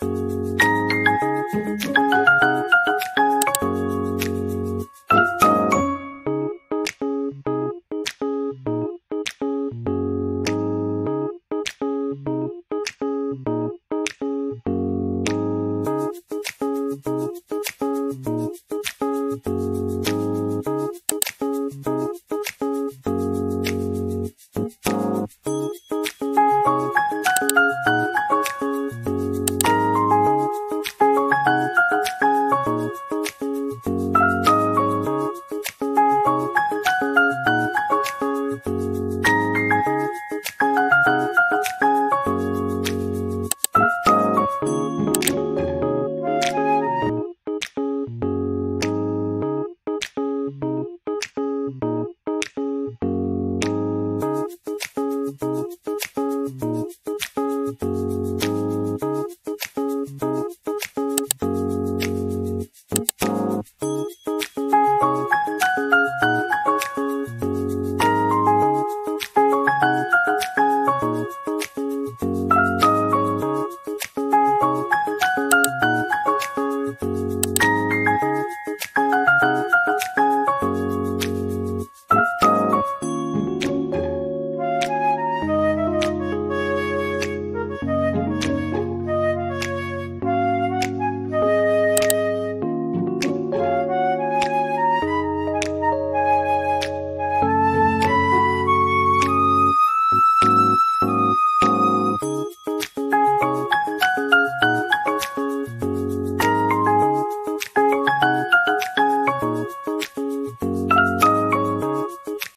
you.